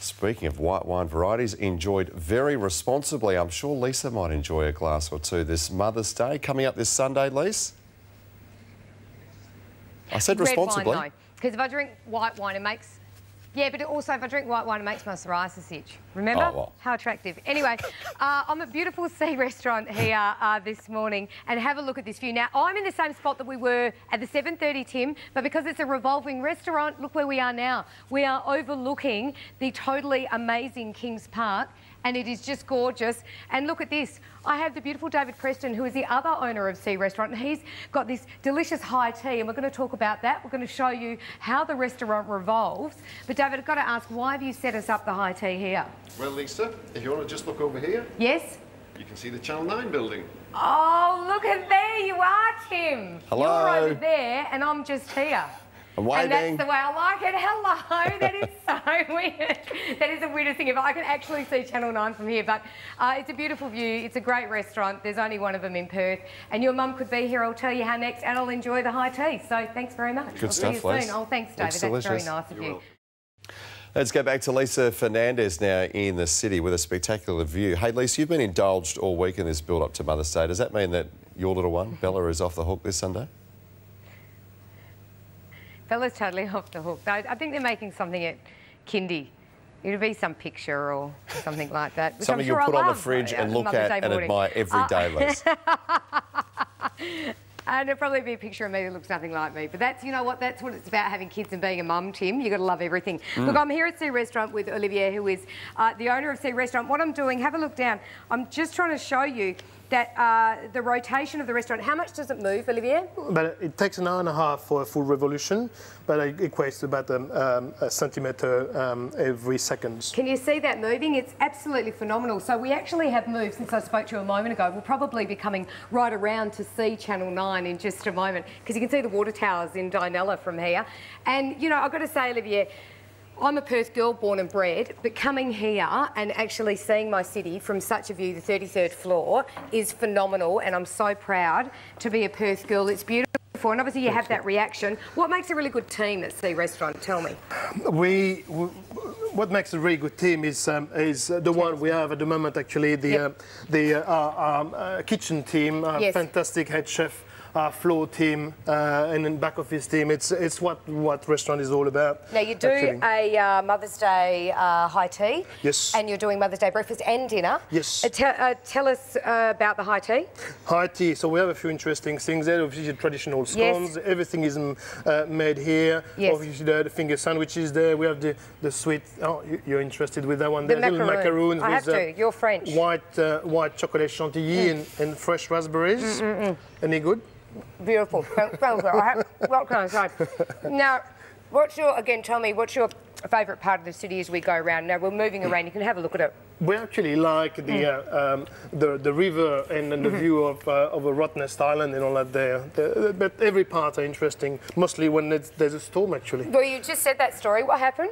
Speaking of white wine varieties, enjoyed very responsibly. I'm sure Lisa might enjoy a glass or two this Mother's Day coming up this Sunday, Lisa. I said Red responsibly. Because if I drink white wine, it makes... Yeah, but also if I drink white wine, it makes my psoriasis itch. Remember? Oh, well. How attractive. Anyway, uh, I'm at a beautiful C restaurant here uh, this morning and have a look at this view. Now, I'm in the same spot that we were at the 7.30, Tim, but because it's a revolving restaurant, look where we are now. We are overlooking the totally amazing Kings Park and it is just gorgeous. And look at this. I have the beautiful David Preston, who is the other owner of C Restaurant, and he's got this delicious high tea, and we're going to talk about that. We're going to show you how the restaurant revolves. But David, I've got to ask, why have you set us up the high tea here? Well, Lisa, if you want to just look over here, Yes? you can see the Channel 9 building. Oh, look at there you are, Tim. Hello. You're over there, and I'm just here. I'm And waving. that's the way I like it. Hello. That is so weird. That is the weirdest thing. If I can actually see Channel 9 from here. But uh, it's a beautiful view. It's a great restaurant. There's only one of them in Perth. And your mum could be here. I'll tell you how next. And I'll enjoy the high tea. So thanks very much. Good I'll stuff, see you Liz. soon. Oh, thanks, David. Looks That's very nice of You're you. welcome. Let's go back to Lisa Fernandez now in the city with a spectacular view. Hey, Lisa, you've been indulged all week in this build up to Mother's Day. Does that mean that your little one, Bella, is off the hook this Sunday? Bella's totally off the hook. I I think they're making something at kindy. It'll be some picture or something like that. which Something I'm sure you'll put I on the love, fridge uh, and look Mother's at Day and morning. admire every Uh, day, Lisa. And it'll probably be a picture of me that looks nothing like me. But that's, you know what, that's what it's about having kids and being a mum, Tim. You've got to love everything. Mm. Look, I'm here at C Restaurant with Olivia, who is uh, the owner of C Restaurant. What I'm doing, have a look down. I'm just trying to show you that uh, the rotation of the restaurant. How much does it move, Olivia? But it takes an hour and a half for a full revolution, but it equates to about um, um, a centimetre um, every second. Can you see that moving? It's absolutely phenomenal. So we actually have moved since I spoke to you a moment ago. We'll probably be coming right around to see Channel 9 in just a moment because you can see the water towers in Dianella from here. And, you know, I've got to say, Olivia, I'm a Perth girl, born and bred, but coming here and actually seeing my city from such a view, the 33rd floor, is phenomenal. And I'm so proud to be a Perth girl. It's beautiful. And obviously, you have that reaction. What makes a really good team at C Restaurant? Tell me. We, we, what makes a really good team is um, is the one we have at the moment. Actually, the Yep. uh, the uh, um, uh, kitchen team, our Yes. fantastic head chef, our floor team, uh, and then back office team. It's it's what what restaurant is all about. Now you do actually. a uh, Mother's Day uh, high tea. Yes. And you're doing Mother's Day breakfast and dinner. Yes. Uh, uh, tell us uh, about the high tea. High tea. So we have a few interesting things there. Obviously, traditional scones. Yes. Everything is mm, uh, made here. Yes. Obviously, the, the finger sandwiches there. We have the, the sweet. Oh, you- you're interested with that one? The there. Little macaroon. macaroons I with have to. You're French. white uh, white chocolate chantilly and, and fresh raspberries. Any good? Beautiful. Thanks, thanks. I have- what can I say? Now, what's your again? Tell me what's your favourite part of the city as we go around? Now we're moving around. You can have a look at it. We actually like the Mm. uh, um, the, the river and, then the Mm-hmm. view of uh, of a Rottnest Island and all that there. The- but every part are interesting. Mostly when it's, there's a storm actually. Well, you just said that story. What happened?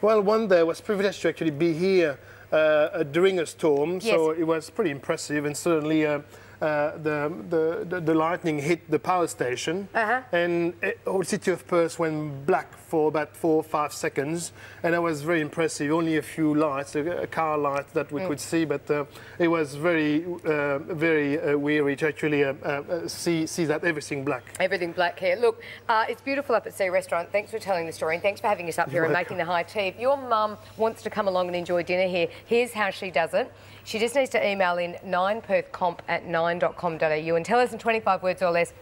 Well, one day I was privileged to actually be here uh, during a storm, so it was pretty impressive. And uh, uh, the, the, the the lightning hit the power station, Uh-huh. and the whole city of Perth went black for about four or five seconds. And that was very impressive. Only a few lights, a, a car light that we could see, but uh, it was very, uh, very uh, weary to actually uh, uh, uh, see see that everything black. Everything black here. Look, uh, it's beautiful up at C Restaurant. Thanks for telling the story and thanks for having us up here and making the high tea. If your mum wants to come along and enjoy dinner here, here's how she does it. She just needs to email in 9perthcomp at 9.com.au and tell us in 25 words or less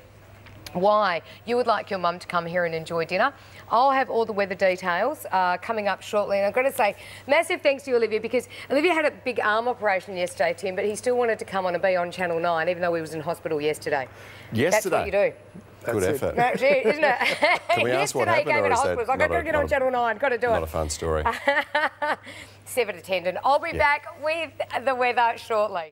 why you would like your mum to come here and enjoy dinner. I'll have all the weather details uh, coming up shortly. And I've got to say, massive thanks to you, Olivia, because Olivia had a big arm operation yesterday, Tim, but he still wanted to come on and be on Channel 9, even though he was in hospital yesterday. That's Yesterday? what you do. Good That's it. effort. That's it, isn't it? Can we ask what Yesterday, happened, he gave or it a that hospital. Like, I've got to get on not a- Channel 9, got to do Not it. a fun story. Seven attendant. I'll be Yeah. back with the weather shortly.